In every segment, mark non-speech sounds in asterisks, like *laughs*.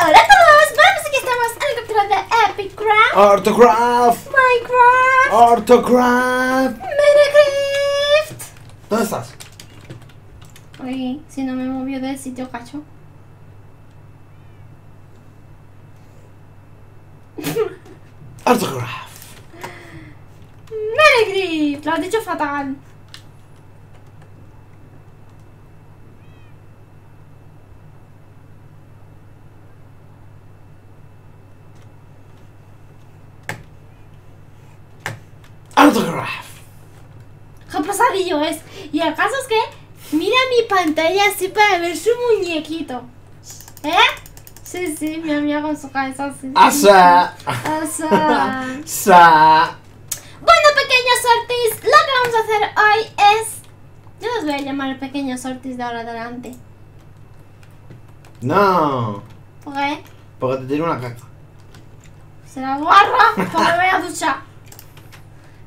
Hola a todos, vamos, aquí estamos en el capítulo de Epic Craft. Minecraft, Autograph. Minecraft. ¿Dónde estás? Oye, si no me movió del sitio, cacho. Autograph. Minecraft, lo has dicho fatal. Qué pasadillo es. Y el caso es que mira mi pantalla así para ver su muñequito. ¿Eh? Sí, sí, mi amiga con su cabeza así. Asa. Asa. *laughs* Sa. Bueno, pequeños sortis, lo que vamos a hacer hoy es... Yo los voy a llamar pequeños sortis de ahora adelante. No. ¿Por qué? Porque te tiro una caca. Será guarra, me voy a duchar.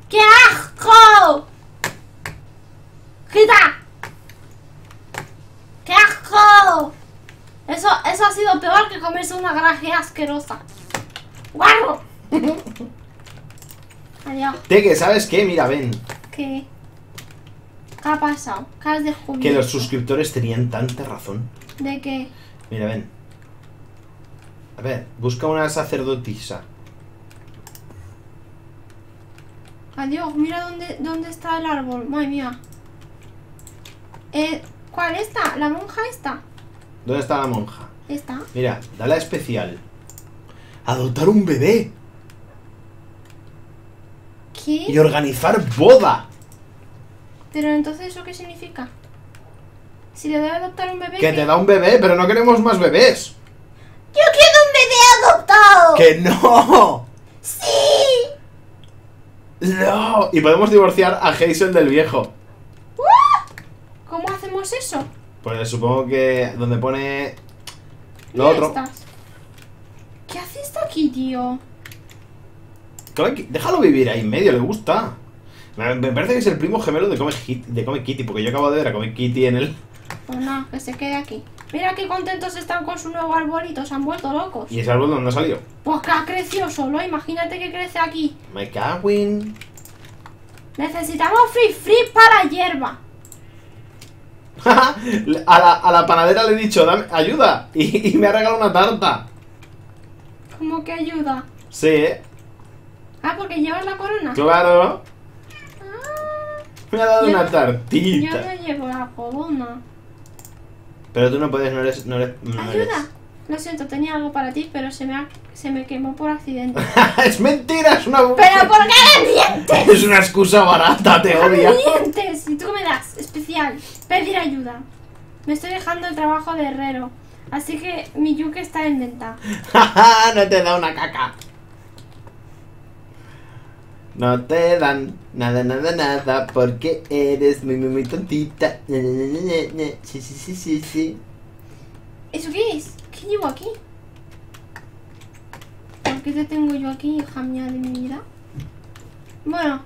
¡Qué asco! ¡Quita! ¡Qué asco! Eso, eso ha sido peor que comerse una garaje asquerosa. ¡Guarro! *laughs* Adiós. Te que, ¿sabes qué? Mira, ven. ¿Qué? ¿Qué ha pasado? ¿Qué has descubierto? Que los suscriptores tenían tanta razón. ¿De qué? Mira, ven. A ver, busca una sacerdotisa. Adiós, mira dónde, dónde está el árbol. Madre mía. Eh, ¿Cuál está? ¿La monja esta? ¿Dónde está la monja? ¿Esta? Mira, dale a especial. Adoptar un bebé y ¿Qué? organizar boda. Pero entonces, ¿eso qué significa? Si le doy a adoptar un bebé... Que ¿qué? te da un bebé, pero no queremos más bebés. ¡Yo quiero un bebé adoptado! ¡Que no! ¡Sí! ¡No! Y podemos divorciar a Hazel del viejo. ¿Cómo hacemos eso? Pues supongo que donde pone lo ¿Dónde otro. estás? ¿Qué haces esto aquí, tío? Déjalo vivir ahí en medio, le gusta. Me me parece que es el primo gemelo de Come, Hit- de Come Kitty, porque yo acabo de ver a Come Kitty en el. Pues nada, que se quede aquí. Mira qué contentos están con su nuevo arbolito, se han vuelto locos. ¿Y ese árbol dónde ha salido? Pues que ha crecido solo, imagínate que crece aquí. My Cawin. Necesitamos free free para hierba. *laughs* a, la, a la panadera le he dicho, dame ayuda. Y, y me ha regalado una tarta. ¿Cómo que ayuda? Sí, ¿eh? Ah, porque llevas la corona. Claro. Ah, Me ha dado una no- yo tartita. no llevo la corona. Pero tú no puedes, no eres. No eres, no eres. Lo siento, tenía algo para ti, pero se me, ha- se me quemó por accidente. *laughs* es mentira, es una. ¿Pero por qué me mientes? Es una excusa barata, te odia. mientes? Y tú me das, especial, pedir ayuda. Me estoy dejando el trabajo de herrero. Así que mi yuke está en venta. *laughs* no te da una caca. No te dan nada, nada, nada, porque eres muy, muy, muy tontita. Sí, sí, sí, sí, sí. ¿Eso qué es? ¿Qué llevo aquí? ¿Por qué te tengo yo aquí, hija mía de mi vida? Bueno.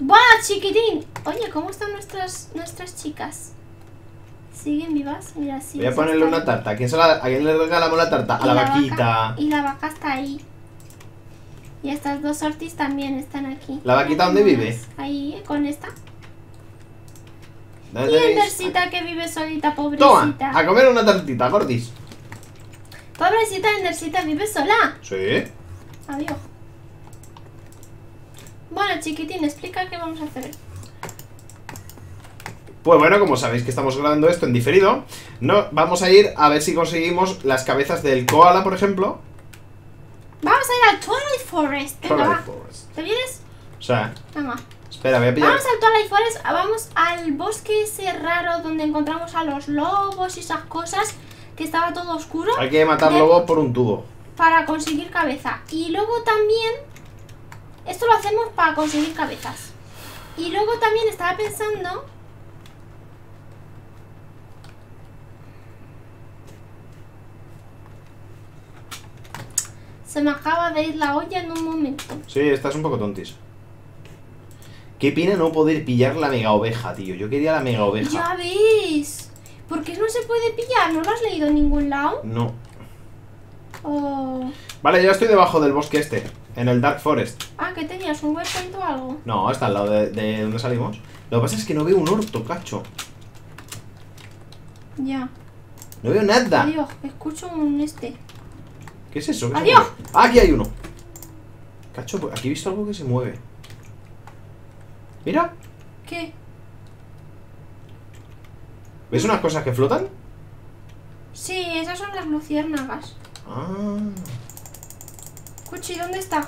¡Buah, chiquitín! Oye, ¿cómo están nuestras, nuestras chicas? ¿Siguen vivas? Mira, sí. Voy a ponerle una tarta. ¿A quién, se la- ¿A quién le regalamos la tarta? A la vaca- vaquita. y la vaca está ahí. Y estas dos sortis también están aquí. ¿La vaquita dónde vive? Ahí, con esta. ¿Dónde Y? Endersita que vive solita, Toma, pobrecita. a comer una tartita, gordis. Pobrecita Endersita vive sola. Sí. Adiós. Bueno, chiquitín, explica qué vamos a hacer. Pues bueno, como sabéis que estamos grabando esto en diferido, no, vamos a ir a ver si conseguimos las cabezas del koala, por ejemplo. Vamos a ir al Twilight Forest. Venga, Twilight va. Forest. ¿Te vienes? O sea, Venga. espera, voy a pillar. Vamos al Twilight Forest, vamos al bosque ese raro donde encontramos a los lobos y esas cosas, que estaba todo oscuro, Hay que matar de- lobos por un tubo. para conseguir cabeza. Y luego también, esto lo hacemos para conseguir cabezas. Y luego también estaba pensando... Se me acaba de ir la olla en un momento. Sí, estás un poco tontis. Qué pena no poder pillar la mega oveja, tío. Yo quería la mega oveja. Ya ves. ¿Por qué no se puede pillar? ¿No lo has leído en ningún lado? No. O... Vale, yo estoy debajo del bosque este, en el Dark Forest. Ah, que tenías un webpoint o algo. No, está al lado de, de donde salimos. Lo que pasa es que no veo un orto, cacho. Ya. No veo nada. Adiós, escucho un este. ¿Qué es eso? ¿Qué es Adiós. Ah, aquí hay uno. Cacho, pues aquí he visto algo que se mueve. Mira, ¿Qué? ¿Ves unas cosas que flotan? Sí, esas son las luciérnagas. Ah. Cuchi, ¿dónde está?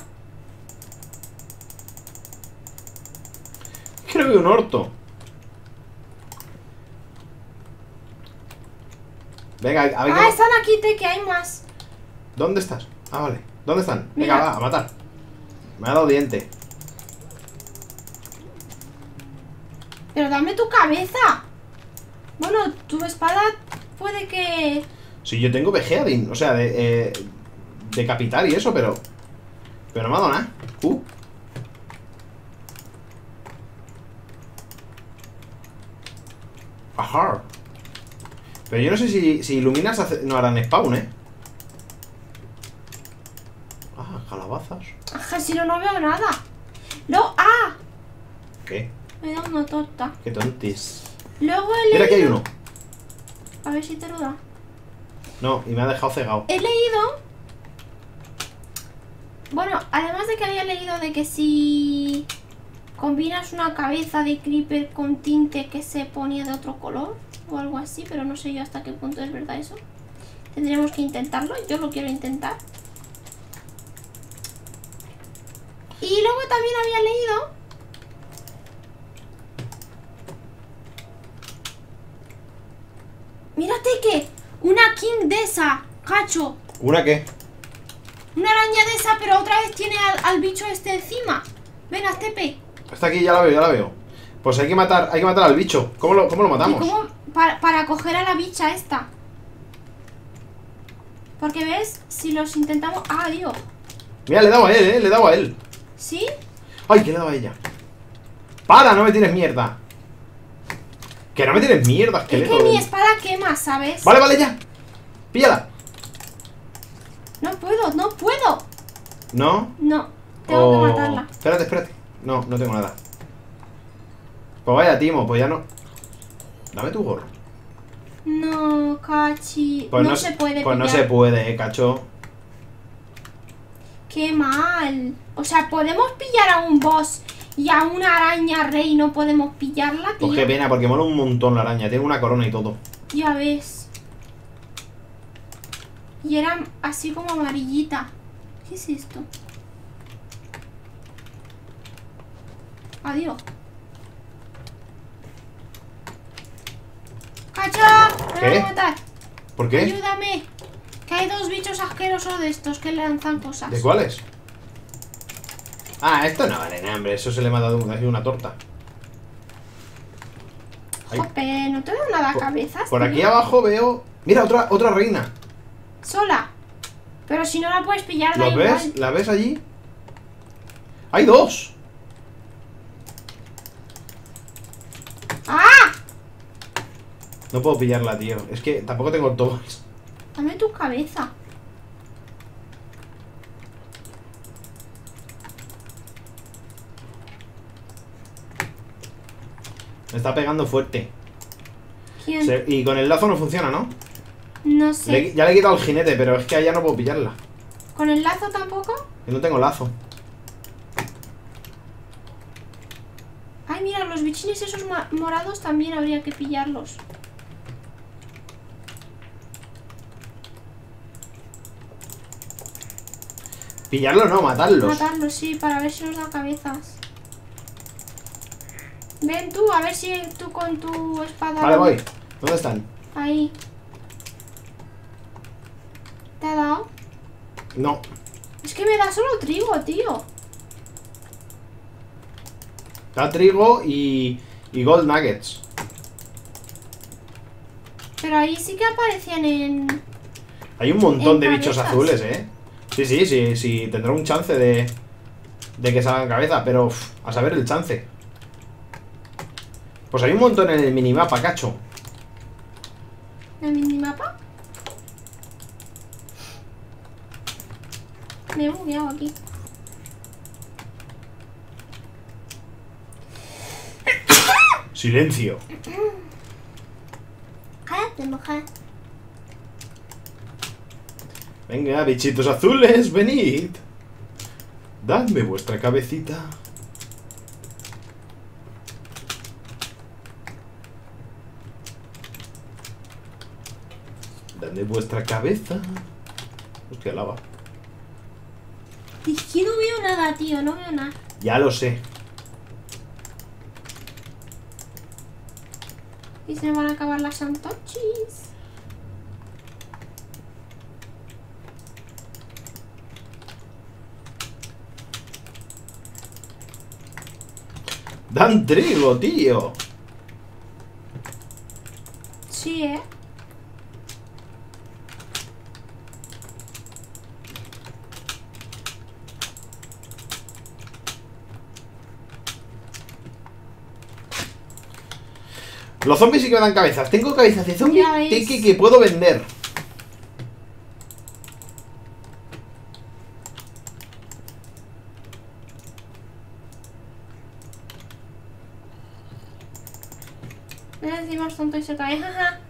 Es que un orto. Venga, a ver Ah, están aquí, te, que hay más. ¿Dónde estás? Ah, vale. ¿Dónde están? Mira. Venga, va, a matar. Me ha dado diente. Pero dame tu cabeza. Bueno, tu espada puede que... Si yo tengo vejeading, o sea, de eh, decapitar y eso, pero. Pero no me ha dado nada. Uh. Ajá. Pero yo no sé si, si iluminas hace- no harán spawn, ¿eh? Ah, calabazas. Ajá, si no, no veo nada. No, ah, ¿Qué? me da una torta. Qué tontis. Luego he leído... Mira, aquí hay uno. A ver si te lo da. No, y me ha dejado cegado. He leído... Bueno, además de que había leído de que si combinas una cabeza de creeper con tinte que se ponía de otro color o algo así, pero no sé yo hasta qué punto es verdad eso. Tendríamos que intentarlo, yo lo quiero intentar. Y luego también había leído Mírate que una king de esa, cacho, ¿Una qué? una araña de esa, pero otra vez tiene al, al bicho este encima. Ven, Tepe. Está aquí, ya la veo, ya la veo. Pues hay que matar, hay que matar al bicho. ¿Cómo lo, cómo lo ¿Y matamos? cómo? Para, para coger a la bicha esta. Porque ves, si los intentamos... Ah, Dios. Mira, le he dado a él, eh, le he dado a él. ¿Sí? ¡Ay, que le he dado a ella! ¡Para! ¡No me tires mierda! ¡Que no me tires mierda, Es esqueleto! que mi espada quema, ¿sabes? Vale, vale, ya. Píllala. No puedo, no puedo. ¿No? No, tengo que matarla. Espérate, espérate. No, no tengo nada. Pues vaya, Timo, pues ya no. Dame tu gorro. No, cachi. Pues no, no, se puede Pues no se puede, eh, cacho. Qué mal. O sea, ¿podemos pillar a un boss y a una araña rey no podemos pillarla, tío? Pues qué pena, porque mola un montón la araña. Tiene una corona y todo. Ya ves. Y era así como amarillita. ¿Qué es esto? Adiós. ¡Cacho! ¡Me ¿Qué? van a matar! ¿Por qué? ¡Ayúdame! Que hay dos bichos asquerosos de estos que lanzan cosas. ¿De cuáles? Ah, esto no vale nada, hombre. Eso se le ha dado una, una torta. Ay. Jope, ¿no te da nada Por- cabezas? Por tío? aquí abajo veo... Mira, otra, otra reina. Sola. Pero si no la puedes pillar, da ¿Lo igual. ves? ¿La ves allí? ¡Hay dos! ¡Ah! No puedo pillarla, tío. Es que tampoco tengo tomas. Dame tu cabeza. Me está pegando fuerte. ¿Quién? Se- y con el lazo no funciona, ¿no? No sé. Le- ya le he quitado el jinete, pero es que allá no puedo pillarla. ¿Con el lazo tampoco? Yo no tengo lazo. Ay, mira, los bichines esos morados también habría que pillarlos. Pillarlo no, matarlos. Matarlos, sí, para ver si nos da cabezas. Ven tú, a ver si tú con tu espada... Vale, voy. ¿Dónde están? Ahí. ¿Te ha dado? No. Es que me da solo trigo, tío. Da trigo y, y gold nuggets. Pero ahí sí que aparecían en... Hay un montón de bichos azules, ¿eh? Sí, sí, sí, sí. Tendrá un chance de, de que salgan cabeza, pero uf, a saber el chance. Pues hay un montón en el minimapa, cacho. ¿En el minimapa? Me he bugueado aquí. Silencio. Cállate, mujer. Venga, bichitos azules, venid. Dadme vuestra cabecita. Dadme vuestra cabeza. Hostia, lava. Es que no veo nada, tío, no veo nada. Ya lo sé. Y se me van a acabar las antorchis. Dan trigo, tío. Sí, ¿eh? Los zombies sí que me dan cabezas. Tengo cabezas de zombie Ya ves. tiki que puedo vender. Es tonto y se cae. Jaja.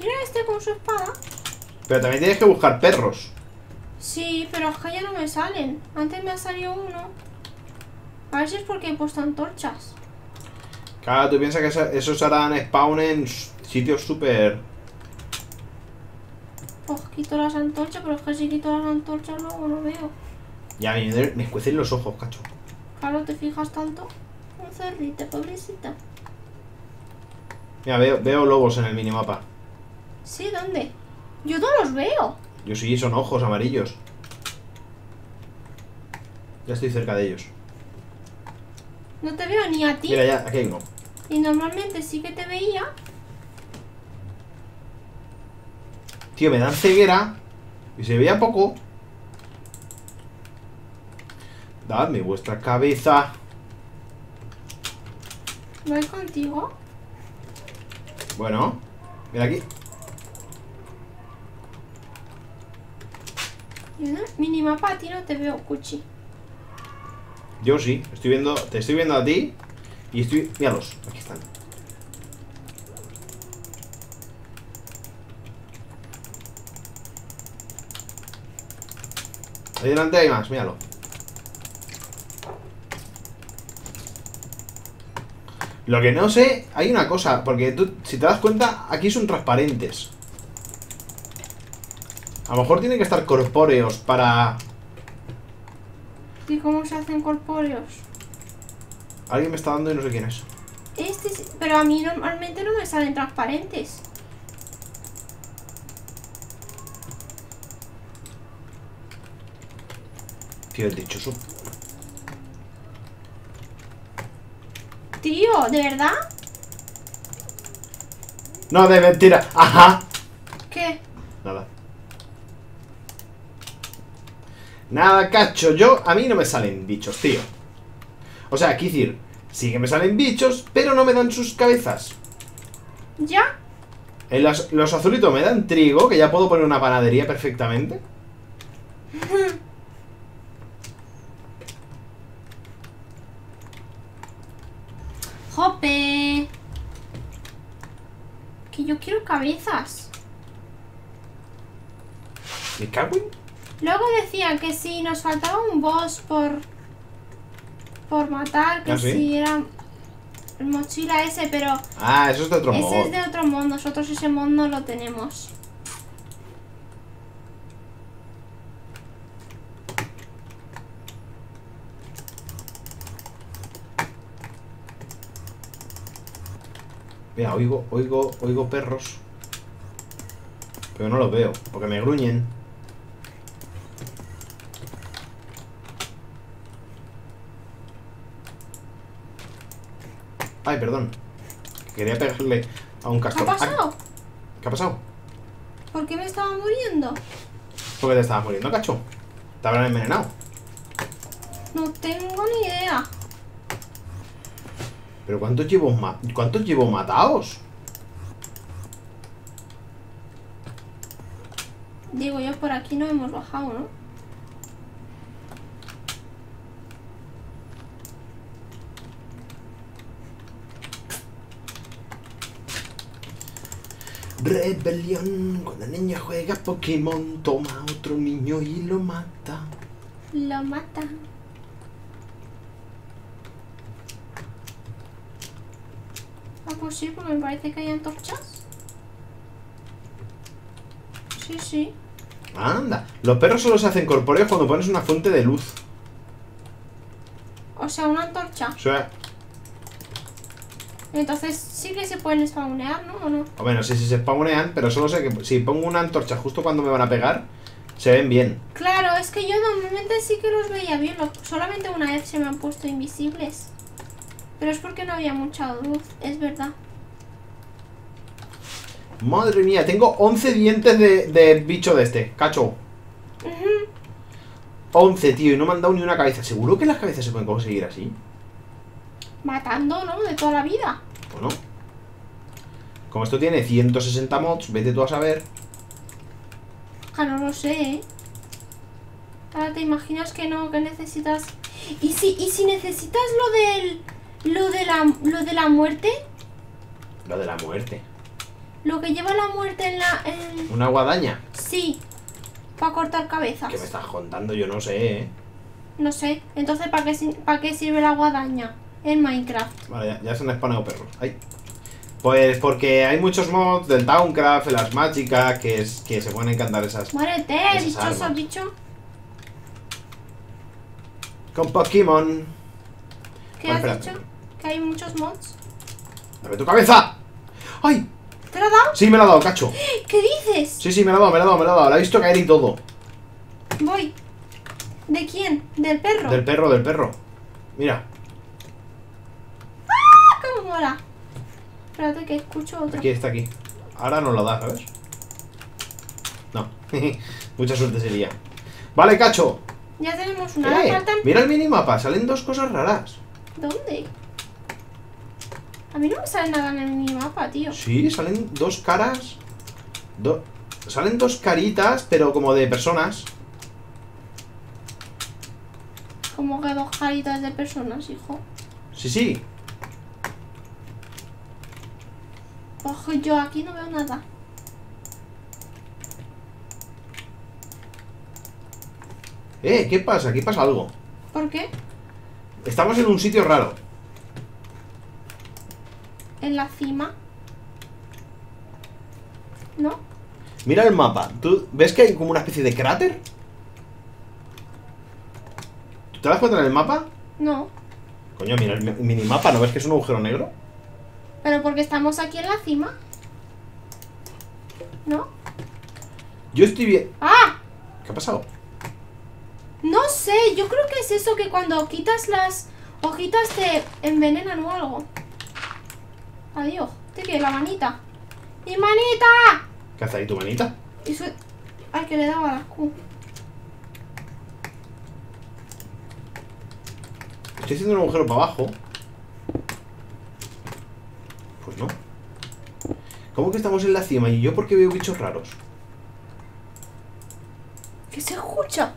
Mira este con su espada. Pero también tienes que buscar perros. Que ya no me salen. Antes me ha salido uno. A ver si es porque he puesto antorchas. Claro, tú piensas que esos harán spawn en sitios súper... Pues quito las antorchas, pero es que si quito las antorchas luego no veo. Ya, me, me escuecen los ojos, cacho. Claro, te fijas tanto. Un cerdito, pobrecita. Mira, veo, veo lobos en el minimapa. Sí, ¿dónde? Yo no los veo. Yo sí, son ojos amarillos. Ya estoy cerca de ellos. No te veo ni a ti. Mira, ya, aquí hay uno. Y normalmente sí que te veía. Tío, me dan ceguera. Y se veía poco. Dadme vuestra cabeza. Voy contigo. Bueno, mira aquí. Yo no- Minimapa a ti no te veo, Cuchi. Yo sí, estoy viendo, te estoy viendo a ti. Y estoy. Míralos, aquí están. Ahí delante hay más, míralo. Lo que no sé, hay una cosa, porque tú, si te das cuenta, aquí son transparentes. A lo mejor tienen que estar corpóreos para... ¿Y cómo se hacen corpóreos? Alguien me está dando y no sé quién es. Este sí- Pero a mí normalmente no me salen transparentes. Tío, el dichoso. Tío, ¿de verdad? No, de mentira. Ajá. ¿Qué? Nada. Nada, cacho. Yo, a mí no me salen bichos, tío. O sea, aquí decir, sí que me salen bichos, pero no me dan sus cabezas. ¿Ya? En las- los azulitos me dan trigo, que ya puedo poner una panadería perfectamente. *laughs* ¡Jope! Que yo quiero cabezas. ¿Me cago en? Luego decían que si nos faltaba un boss por por matar, que ¿Ah, sí? si era el mochila ese, pero Ah, eso es de otro ese modo. es de otro mod, nosotros ese mod no lo tenemos. Mira, oigo, oigo, oigo perros. Pero no los veo, porque me gruñen. Ay, perdón. Quería pegarle a un castor. ¿Qué ha pasado? ¿Qué ha pasado? ¿Por qué me estaba muriendo? ¿Por qué te estabas muriendo, cacho? Te habrán envenenado. No tengo ni idea. ¿Pero cuántos llevo, llevo matados? Digo yo, por aquí no hemos bajado, ¿no? Rebelión. Cuando el niño juega Pokémon, toma a otro niño y lo mata. Lo mata. Ah, pues sí, porque me parece que hay antorchas. Sí, sí. Anda. Los perros solo se hacen corpóreos cuando pones una fuente de luz. O sea, una antorcha. O sea, Entonces sí que se pueden spawnear, ¿no? ¿O no? o bueno, sí, sí se spawnean, pero solo sé que si pongo una antorcha justo cuando me van a pegar, se ven bien. Claro, es que yo normalmente sí que los veía bien. Solamente una vez se me han puesto invisibles. Pero es porque no había mucha luz, es verdad. Madre mía, tengo 11 dientes de, de bicho de este, cacho. 11, tío, y no me han dado ni una cabeza. ¿Seguro que las cabezas se pueden conseguir así? Matando, ¿no? De toda la vida. Bueno. Como esto tiene 160 mods, vete tú a saber. Ah, no lo sé, ¿eh? Ahora te imaginas que no, que necesitas... ¿Y si, y si necesitas lo del... Lo de la, lo de la muerte? Lo de la muerte. Lo que lleva la muerte en la... en- Una guadaña. Sí. Para cortar cabezas. ¿Qué me estás contando? Yo no sé, ¿eh? No sé. Entonces, ¿para qué, ¿para qué sirve la guadaña en Minecraft? Vale, ya, ya se han spawnado perros. Ay. Pues porque hay muchos mods del Towncraft, de las Magicka, que, es, que se pueden encantar esas. Muérete, Esas dichoso armas. bicho. Con Pokémon. ¿Qué Vale, has dicho? Que hay muchos mods. ¡Dame tu cabeza! ¡Ay! ¿Te lo ha dado? Sí, me la ha dado, cacho. *gasps* ¿Qué dices? Sí, sí, me la ha dado, me la ha dado, me la ha dado. La he visto caer y todo. Voy. ¿De quién? ¿Del perro? Del perro, del perro. Mira, ¡Ah, cómo mola! Espérate que escucho otro. aquí está aquí. Ahora no lo da, ¿sabes? No. *laughs* Mucha suerte sería. Vale, cacho. Ya tenemos una. Eh, faltan... mira el minimapa, salen dos cosas raras. ¿Dónde? A mí no me sale nada en el minimapa, tío. Sí, salen dos caras. Do- salen dos caritas, pero como de personas. Como que dos caritas de personas, hijo. Sí, sí. Yo aquí no veo nada. Eh, ¿qué pasa? Aquí pasa algo. ¿Por qué? Estamos en un sitio raro. En la cima. ¿No? Mira el mapa. ¿Tú ves que hay como una especie de cráter? ¿Tú te das cuenta en el mapa? No. Coño, mira el mi- minimapa, ¿no ves que es un agujero negro? Pero porque estamos aquí en la cima. ¿No? Yo estoy bien. ¡Ah! ¿Qué ha pasado? No sé, yo creo que es eso que cuando quitas las hojitas te envenenan o algo. Adiós. ¿Te qué? La manita. ¡Mi manita! ¿Qué hace ahí tu manita? Ay, que le daba la Q. Estoy haciendo un agujero para abajo. Pues no. ¿Cómo que estamos en la cima? ¿Y yo por qué veo bichos raros? ¿Qué se escucha?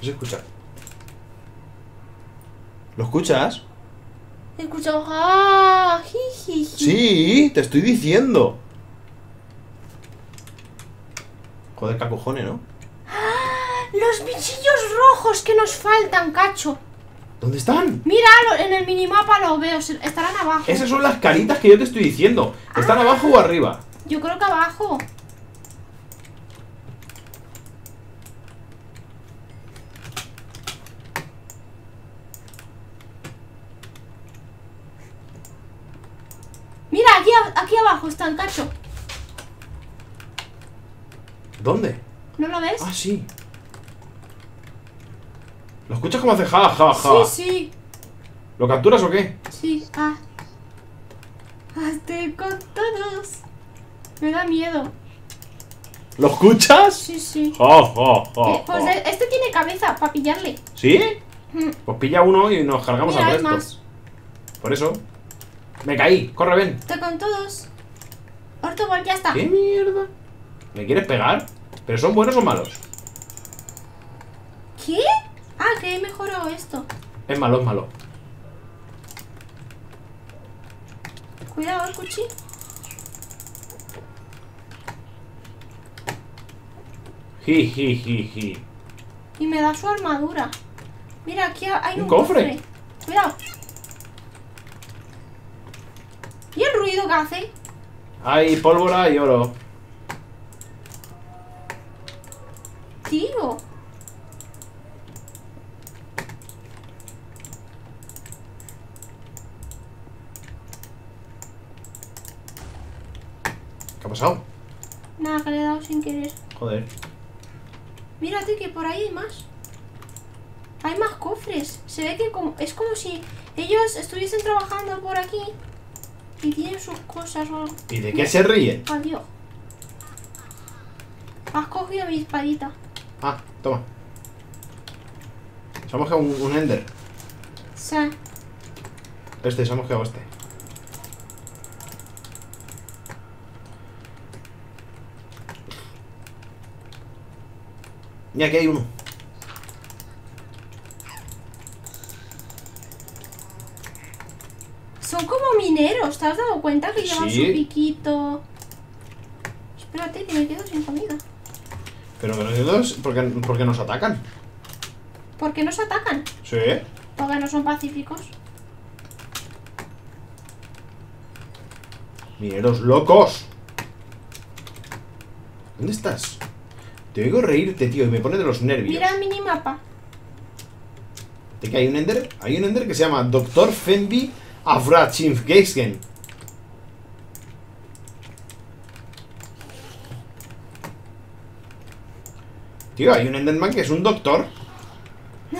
¿Qué se escucha? ¿Lo escuchas? Escucho. ¡Ah! jijiji. Sí, te estoy diciendo. Joder, qué cojones, ¿no? Los bichillos rojos que nos faltan, cacho. ¿Dónde están? Míralo, en el minimapa lo veo. Estarán abajo. Esas son las caritas que yo te estoy diciendo. ¿Están abajo o arriba? Yo creo que abajo. Mira, aquí, aquí abajo están, cacho. ¿Dónde? ¿No lo ves? Ah, sí. ¿Lo escuchas como hace ja, ja, ja? Sí, sí, ¿Lo capturas o qué? sí. Ah. Hazte con todos. Me da miedo. ¿Lo escuchas? Sí, sí. Ja, ja, ja, Eh, pues eh, este tiene cabeza para pillarle. ¿Sí? Mm. Pues pilla uno y nos cargamos Mira, al hay resto. más. Por eso. Me caí. Corre, ven. Estoy con todos. Ortobol, ya está. ¿Qué mierda? ¿Me quieres pegar? ¿Pero son buenos o malos? ¿Qué? Ah, que he mejorado esto. Es malo, es malo. Cuidado, el cuchillo. Y me da su armadura. Mira, aquí hay Un un, cofre. Cuidado. ¿Y el ruido que hace? Hay pólvora y oro. Tío. ¿Qué ha pasado? Nada, que le he dado sin querer. Joder. Mírate que por ahí hay más. Hay más cofres. Se ve que como, es como si ellos estuviesen trabajando por aquí y tienen sus cosas o. ¿Y de qué se ríe? Adiós. Has cogido mi espadita. Ah, toma. Se ha mosqueado un, un Ender. Sí. Este, se ha mosqueado este. Y aquí hay uno. Son como mineros. ¿Te has dado cuenta que llevan Sí. su piquito? Espérate, que me quedo sin comida. Pero que no entiendo es por qué, por qué nos atacan. ¿Por qué nos atacan? Sí. Porque no son pacíficos. Mineros locos. ¿Dónde estás? Te oigo reírte, tío, y me pone de los nervios. Mira el minimapa. ¿De qué hay un Ender? Hay un Ender que se llama Dr. Fenby Avrachimfgeisgen. Tío, hay un Enderman que es un doctor. *laughs*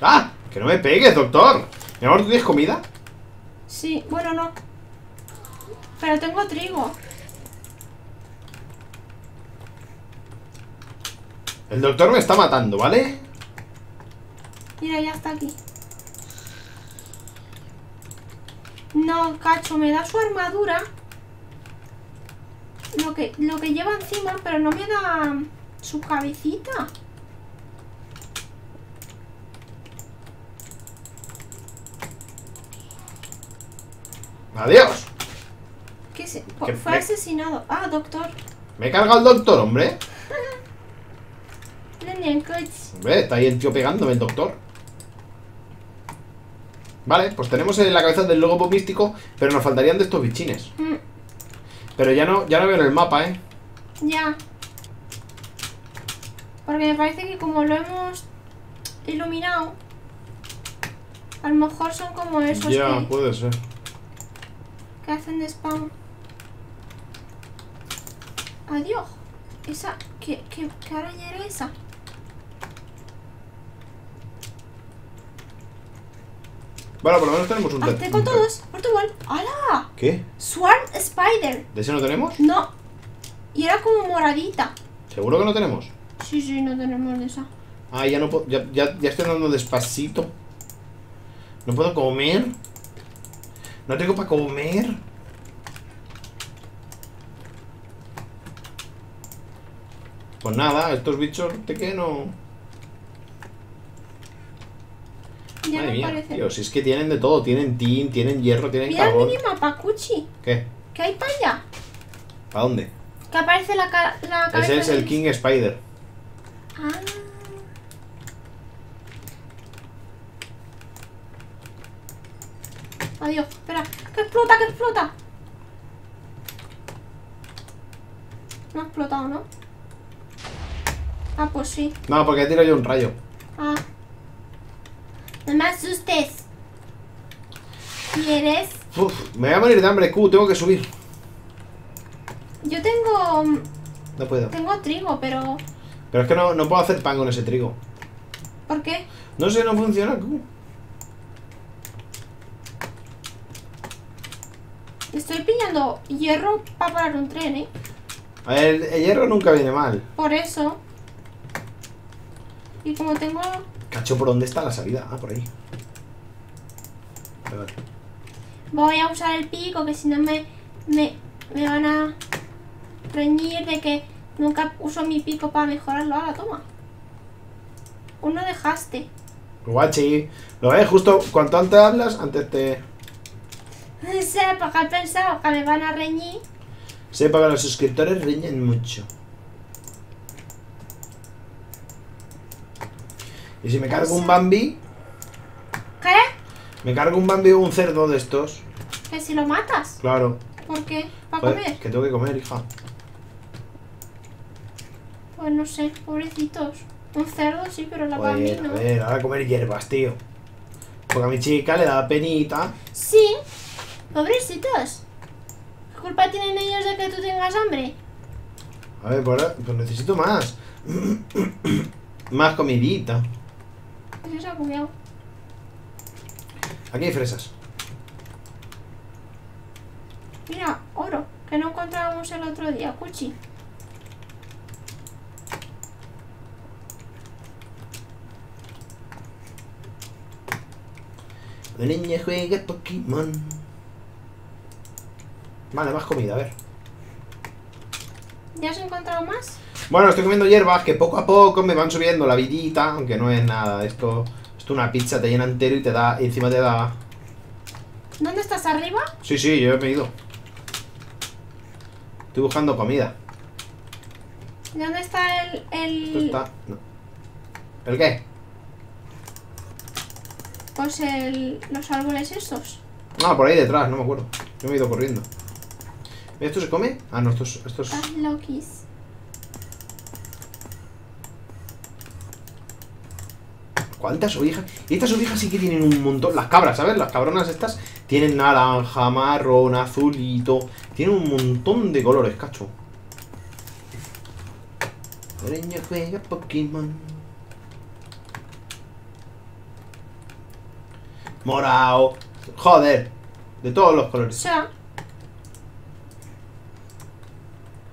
¡Ah! ¡Que no me pegues, doctor! Mi amor, ¿tú tienes comida? Sí, bueno, no. Pero tengo trigo. El doctor me está matando, ¿vale? Mira, ya está aquí. No, cacho, me da su armadura. Lo que, lo que lleva encima, pero no me da su cabecita. ¡Adiós! ¿Qué se, fue me- asesinado. Ah, doctor. Me he cargado al doctor, hombre. Coach. Hombre, está ahí el tío pegándome, el doctor. Vale, pues tenemos en la cabeza del logo místico, pero nos faltarían de estos bichines. Mm, Pero ya no, ya no veo en el mapa, ¿eh? ya. Porque me parece que como lo hemos iluminado, a lo mejor son como esos ya, que, puede ser. que hacen de spam. Adiós. Esa, ¿qué, qué, qué araña era esa? Bueno, por lo menos tenemos un... Hazte con un- todos. Portugal. ¡Hala! ¿Qué? Swarm Spider. ¿De ese no tenemos? No. Y era como moradita. ¿Seguro que no tenemos? Sí, sí, no tenemos de esa. Ah, ya no puedo... Ya, ya, ya estoy andando despacito. ¿No puedo comer? ¿No tengo para comer? Pues nada, estos bichos de qué no... Ya Madre me mía, parece. tío, si es que tienen de todo, tienen tin, tienen hierro, tienen Mira el carbón. minimapa, Cuchi. ¿Qué? ¿Qué hay para allá? ¿Para dónde? Que aparece la, ca- la cabeza Ese es el King Spider. Ah. Adiós, espera. ¡Que explota, que explota! No ha explotado, ¿no? Ah, pues sí. No, porque tiro yo un rayo. Ah. No me asustes. ¿Quieres? Uf, me voy a morir de hambre, Q, tengo que subir. Yo tengo... No puedo. Tengo trigo, pero... Pero es que no, no puedo hacer pan con ese trigo. ¿Por qué? No sé, no funciona, Q. Estoy pillando hierro para parar un tren, ¿eh? El, el hierro nunca viene mal. Por eso. Y como tengo... Cacho, ¿por dónde está la salida? Ah, por ahí. Vale, vale. Voy a usar el pico, que si no me... Me, me van a reñir de que nunca uso mi pico para mejorarlo. Ahora, toma. Uno dejaste. Guachi. ¿Lo ves? Justo cuanto antes hablas, antes te... *laughs* sé, porque he pensado que me van a reñir. Sepa que los suscriptores riñen mucho. Y si me cargo un Bambi, ¿Qué? me cargo un Bambi o un cerdo de estos. Que si lo matas. Claro. ¿Por qué? ¿Para Joder, comer? que tengo que comer, hija. Pues no sé, pobrecitos. Un cerdo sí, pero la Joder, Bambi no. a ver, ahora a comer hierbas, tío. Porque a mi chica le da penita. Sí, pobrecitos. ¿Qué culpa tienen ellos de que tú tengas hambre? A ver, pues, pues necesito más. *coughs* más comidita. Eso ha bugueado. Aquí hay fresas. Mira, oro, que no encontrábamos el otro día, Cuchi. La niña juega Pokémon. Vale, más comida, a ver. ¿Ya has encontrado más? Bueno, estoy comiendo hierbas que poco a poco me van subiendo la vidita, aunque no es nada. Esto, esto una pizza te llena entero y te da, y encima te da. ¿Dónde estás arriba? Sí, sí, yo he ido. Estoy buscando comida. ¿Dónde está el... Esto el... está. no. ¿El qué? Pues el... los árboles esos? Ah, por ahí detrás, no me acuerdo. Yo me he ido corriendo. ¿Esto se come? Ah, no, esto es. Esto es... Ah, Lokis. ¿Cuántas ovejas? Y estas ovejas sí que tienen un montón. Las cabras, ¿sabes? Las cabronas estas tienen naranja, marrón, azulito. Tienen un montón de colores, cacho. Niña juega Pokémon. Morado. Joder. De todos los O colores. sea...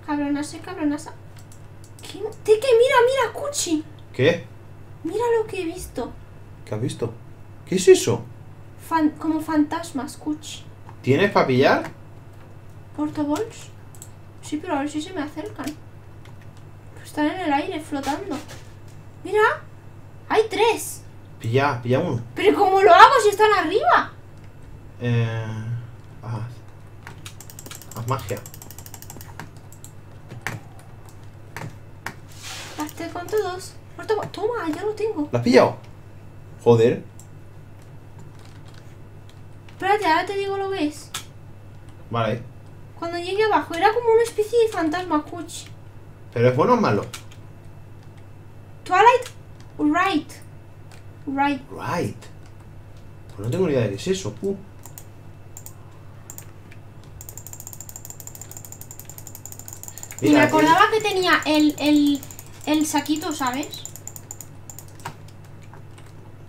Cabronasa cabronasa. ¿Qué? ¿De qué? Mira, mira, Cuchi. ¿Qué? Mira lo que he visto. ¿Qué has visto? ¿Qué es eso? Fan- como fantasmas, Cuchi. ¿Tienes para pillar? ¿Portabols? Sí, pero a ver si se me acercan. Pues están en el aire, flotando. Mira, hay tres. Pilla, pilla uno. ¿Pero cómo lo hago si están arriba? Eh, haz, haz magia. Hazte con todos. Toma, ya lo tengo. ¿Lo has pillado? Joder. Espérate, ahora te digo lo que es. Vale. Cuando llegué abajo era como una especie de fantasma, Cuchi. ¿Pero es bueno o malo? Twilight Right. Right. Right. Pues no tengo ni idea de qué es eso. Uh. Y me Mira, acordaba que tenía el, el, el saquito, ¿sabes?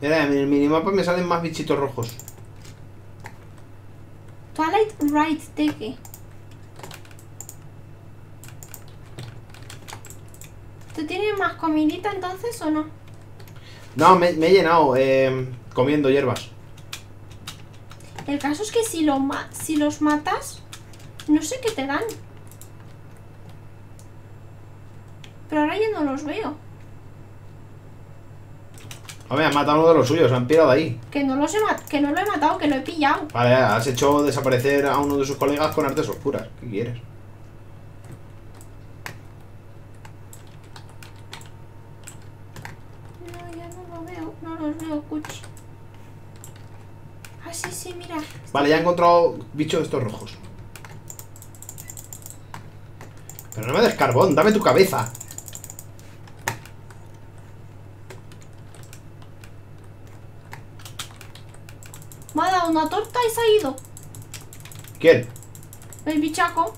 Mira, en el minimapa me salen más bichitos rojos. Twilight Right, ¿de qué? ¿Tú tienes más comidita entonces o no? No, me, me he llenado eh, comiendo hierbas. El caso es que si, lo ma- si los matas, no sé qué te dan. Pero ahora ya no los veo. Hombre, han matado a uno de los suyos, han pirado ahí. Que no, los he que no lo he matado, que lo he pillado. Vale, has hecho desaparecer a uno de sus colegas con artes oscuras. ¿Qué quieres? No, ya no lo veo. No los veo, Cuchi. Ah, sí, sí, mira. Vale, ya he encontrado bichos de estos rojos. Pero no me des carbón, dame tu cabeza. Dado una torta y se ha ido. ¿Quién? El bichaco.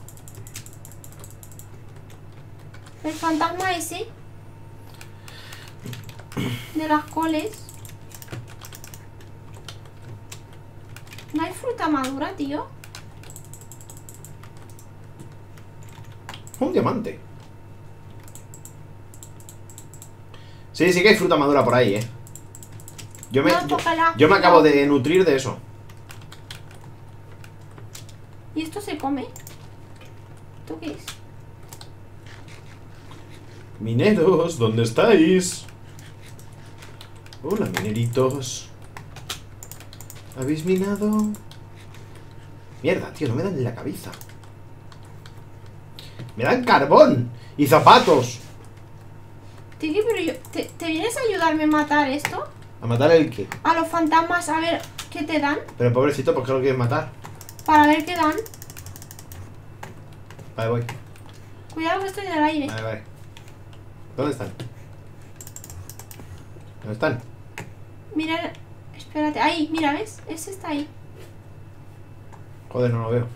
El fantasma ese. De las coles. No hay fruta madura, tío. Un diamante. Sí, sí que hay fruta madura por ahí, eh. Yo me, No, yo, tócala. yo me acabo de nutrir de eso. ¿Y esto se come? ¿Tú qué es? Mineros, ¿dónde estáis? Hola, mineritos. ¿Habéis minado? Mierda, tío, no me dan en la cabeza. ¡Me dan carbón! ¡Y zapatos! Tiki, pero yo... ¿te, ¿Te vienes a ayudarme a matar esto? ¿A matar el qué? A los fantasmas, a ver qué te dan. Pero pobrecito, ¿por qué lo quieres matar? Para ver qué dan. Vale, voy. Cuidado que estoy en el aire. Vale, vale. ¿Dónde están? ¿Dónde están? Mira, espérate. Ahí, mira, ¿ves? Ese está ahí. Joder, no lo veo.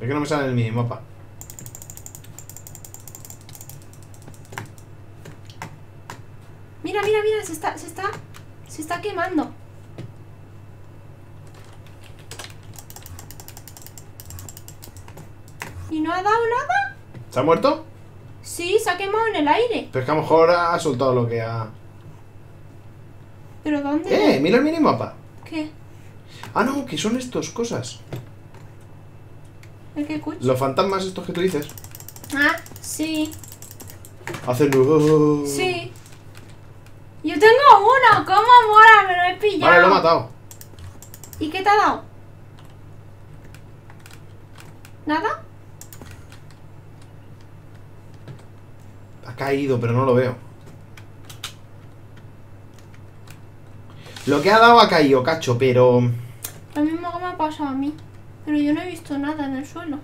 Es que no me sale en el minimapa. Mira, mira, mira, se está, se está, se está quemando. ¿Y no ha dado nada? ¿Se ha muerto? Sí, se ha quemado en el aire. Pero es que a lo mejor ha soltado lo que ha... ¿Pero dónde? ¡Eh! Mira el minimapa. ¿Qué? Ah, no, que son estos cosas. ¿El qué cuch? Los fantasmas estos que tú dices. Ah, sí, Hacen... sí. Yo tengo uno, ¿cómo mola? Me lo he pillado. Vale, lo he matado. ¿Y qué te ha dado? ¿Nada? Ha caído, pero no lo veo. Lo que ha dado ha caído, cacho, pero... Lo mismo que me ha pasado a mí. Pero yo no he visto nada en el suelo.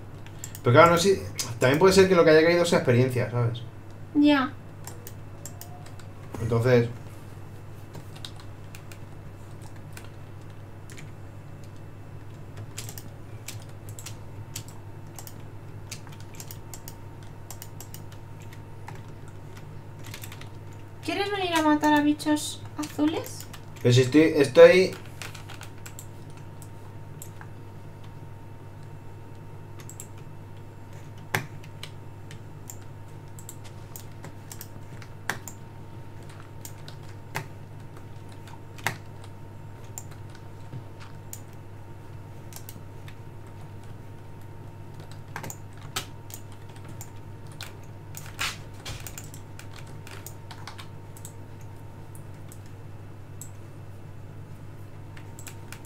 Pero claro, no sé... También puede ser que lo que haya caído sea experiencia, ¿sabes? Ya. Entonces... ¿Quieres venir a matar a bichos azules? Si estoy... Estoy...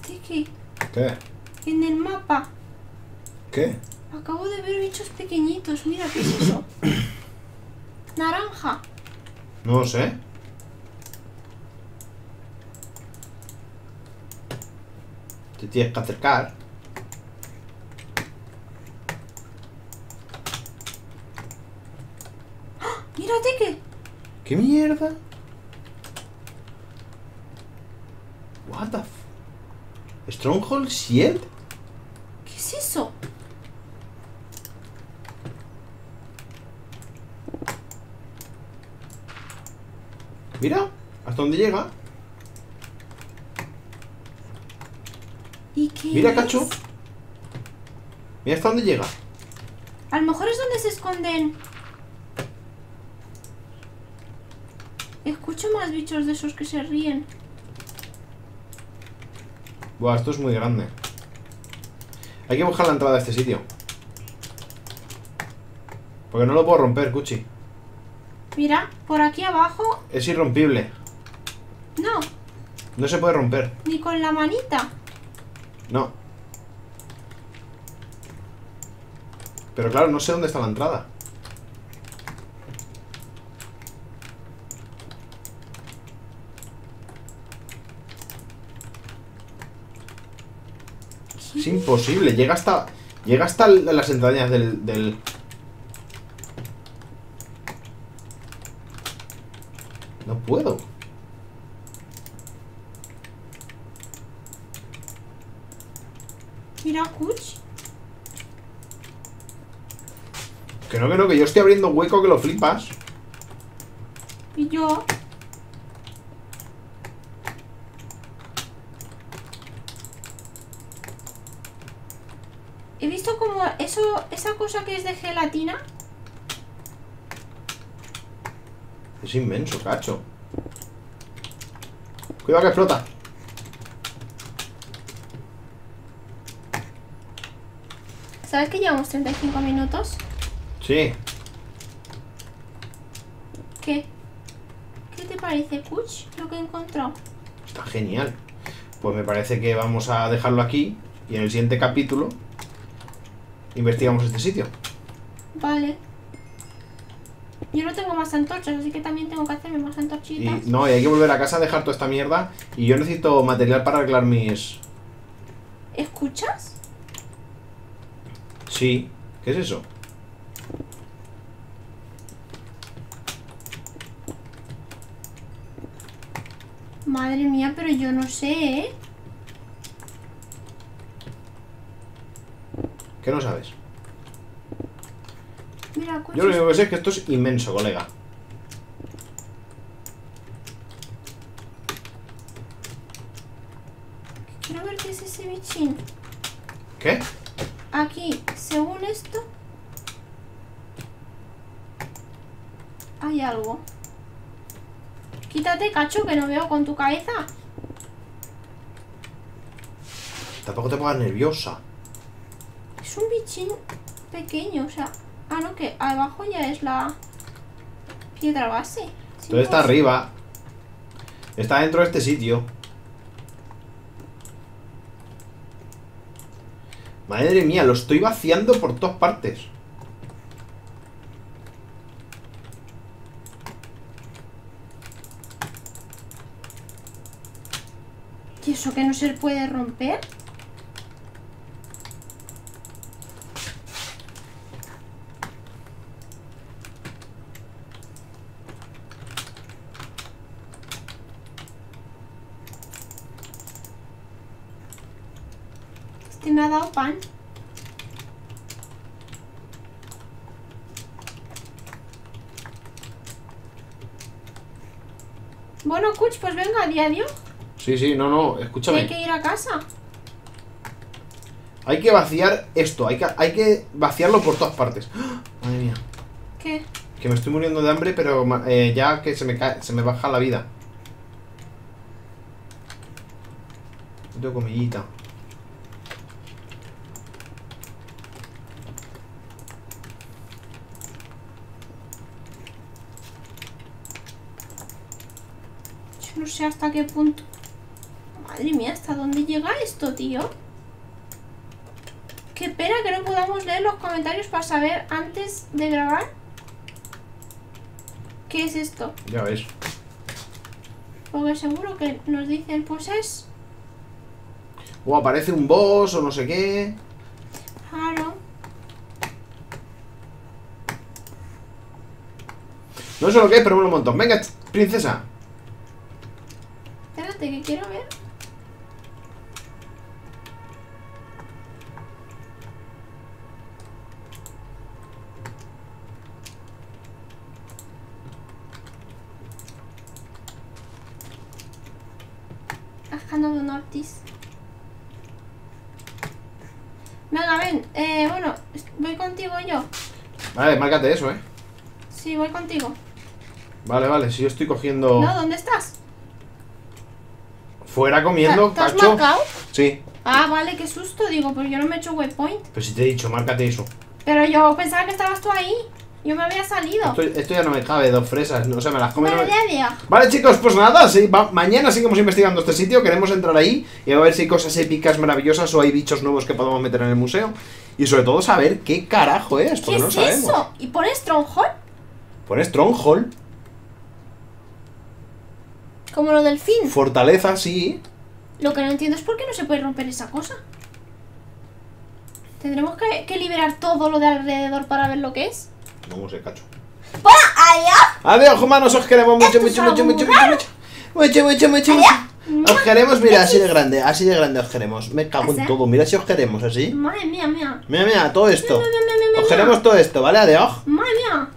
Tiki, ¿Qué? en el mapa ¿Qué? acabo de ver bichos pequeñitos. Mira, ¿qué es eso? Naranja. No lo sé. Te tienes que acercar. *gasps* Mira, Tiki. ¿Qué mierda? What the f... Stronghold Shield? ¿Qué es eso? Mira, hasta dónde llega. ¿Y qué Mira, es? cacho. Mira hasta dónde llega. A lo mejor es donde se esconden. Escucho más bichos de esos que se ríen. Buah, esto es muy grande. Hay que buscar la entrada a este sitio. Porque no lo puedo romper, Cuchi. Mira, por aquí abajo. Es irrompible. No, No se puede romper. ni con la manita. No. Pero claro, no sé dónde está la entrada. Es imposible. Llega hasta. Llega hasta las entrañas del. del... No puedo. Mira, Kuch. Que no, que no, que yo estoy abriendo un hueco que lo flipas. Y yo. He visto como eso, esa cosa que es de gelatina. Es inmenso, cacho. Cuidado que explota. ¿Sabes que llevamos 35 minutos? Sí. ¿Qué? ¿Qué te parece, Kuch, lo que he encontrado? Está genial. Pues me parece que vamos a dejarlo aquí y en el siguiente capítulo investigamos este sitio. Vale. Yo no tengo más antorchas, así que también tengo que hacerme más Y antorchitas. no, y hay que volver a casa a dejar toda esta mierda. Y yo necesito material para arreglar mis. ¿Escuchas? Sí. ¿Qué es eso? Madre mía, pero yo no sé, ¿eh? ¿Qué no sabes? Mira. Yo lo único que sé es que esto es inmenso, colega. Quiero ver qué es ese bichín. ¿Qué? Aquí, según esto... Hay algo. Quítate, cacho, que no veo con tu cabeza. Tampoco te pongas nerviosa. Es un bichín pequeño, o sea... Ah, no, que abajo ya es la piedra base. Sí, Todo está pues, arriba. Está dentro de este sitio. Madre mía, lo estoy vaciando por todas partes. ¿Y eso que no se puede romper? Este me ha dado pan. Bueno, Kuch, pues venga, diario. Sí, sí, no, no, escúchame. hay que ir a casa. Hay que vaciar esto, hay que, hay que vaciarlo por todas partes. ¡Ah! Madre mía. ¿Qué? Que me estoy muriendo de hambre, pero eh, ya que se me, cae, se me baja la vida. No tengo comidita. Yo no sé hasta qué punto. Madre mía, ¿hasta dónde llega esto, tío? Qué pena que no podamos leer los comentarios para saber antes de grabar. ¿Qué es esto? Ya ves. Porque seguro que nos dicen, pues es. O aparece un boss o no sé qué. Claro. No sé lo que es, pero un montón. Venga, princesa. Espérate, que quiero ver. Ajano de Nortis. Venga, ven. Eh, bueno, voy contigo yo. Vale, márcate eso, eh. Sí, voy contigo. Vale, vale, si yo estoy cogiendo. No, ¿dónde estás? Fuera comiendo, ¿Te has marcado? Sí. Ah, vale, qué susto. Digo, pues yo no me he hecho waypoint. Pero si te he dicho, márcate eso. Pero yo pensaba que estabas tú ahí. Yo me había salido. Esto, esto ya no me cabe, dos fresas. No, o sea, me las ya, ya. Vale, chicos, pues nada, sí, va- mañana seguimos investigando este sitio, queremos entrar ahí y a ver si hay cosas épicas, maravillosas o hay bichos nuevos que podemos meter en el museo. Y sobre todo saber qué carajo es, ¿Qué porque no es sabemos. eso? ¿Y pones Stronghold? Pone Stronghold, Como lo del fin. fortaleza, sí. Lo que no entiendo es por qué no se puede romper esa cosa. Tendremos que, que liberar todo lo de alrededor para ver lo que es. No sé, cacho. ¡Para allá! Adiós, humanos, os queremos mucho, mucho, mucho, mucho, mucho, mucho. Mucho, mucho, mucho, mucho. Os queremos, mira, así de grande, así de grande os queremos. Me cago en todo, mira si os queremos así. Madre mía, mía. Mira, mira, todo esto. Os queremos todo esto, ¿vale? Adiós. Madre mía,